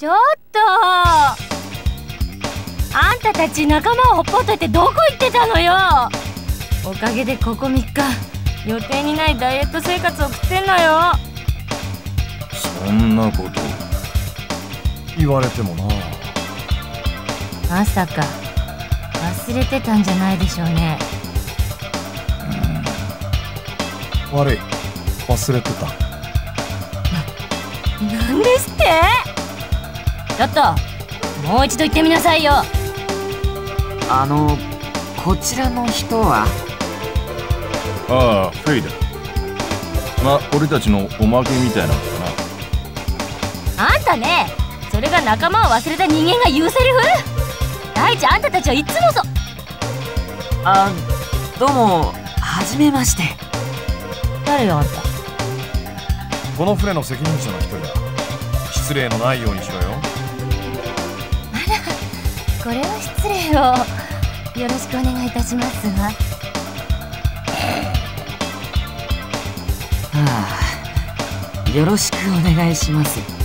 ちょっと。あんたたち仲間をほっぽっといてどこ行ってたのよ。おかげでここ3日予定にないダイエット生活を送ってんのよ。そんなこと。言われてもな。まさか忘れてたんじゃないでしょうね。悪い。忘れてた。なんですって？ちょっともう一度言ってみなさいよ。あのこちらの人は？ああフェイだまあ俺たちのおまけみたいなのかな。あんたねそれが仲間を忘れた人間が言うセリフ？大地あんたたちはいつもそあどうもはじめまして。誰よあんた？この船の責任者の一人だ。失礼のないようにしろよこれは失礼をよろしくお願いいたしますわはあよろしくお願いします。